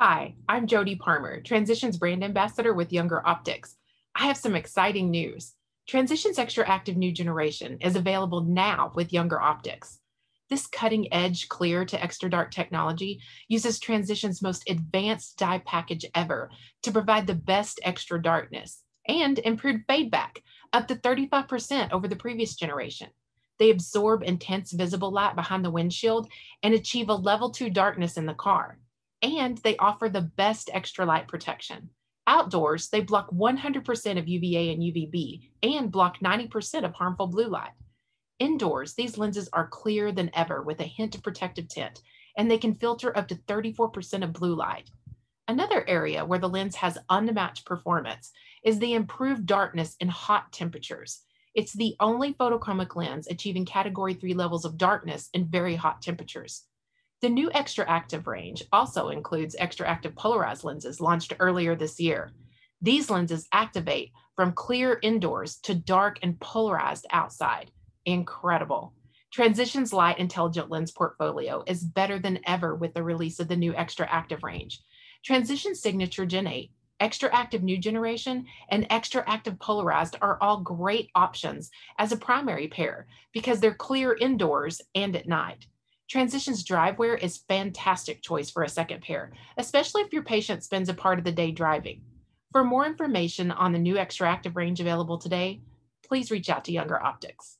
Hi, I'm Jody Parmer, Transitions brand ambassador with Younger Optics. I have some exciting news. Transitions Extra Active New Generation is available now with Younger Optics. This cutting edge clear to extra dark technology uses Transition's most advanced dye package ever to provide the best extra darkness and improved fadeback, up to 35% over the previous generation. They absorb intense visible light behind the windshield and achieve a level two darkness in the car and they offer the best extra light protection. Outdoors, they block 100% of UVA and UVB and block 90% of harmful blue light. Indoors, these lenses are clearer than ever with a hint of protective tint, and they can filter up to 34% of blue light. Another area where the lens has unmatched performance is the improved darkness in hot temperatures. It's the only photochromic lens achieving category three levels of darkness in very hot temperatures. The new Extra Active range also includes Extra Active polarized lenses launched earlier this year. These lenses activate from clear indoors to dark and polarized outside. Incredible. Transitions Light Intelligent Lens portfolio is better than ever with the release of the new Extra Active range. Transition Signature Gen 8, Extra Active New Generation, and Extra Active Polarized are all great options as a primary pair because they're clear indoors and at night. Transitions Drivewear is fantastic choice for a second pair, especially if your patient spends a part of the day driving. For more information on the new Extra Active range available today, please reach out to Younger Optics.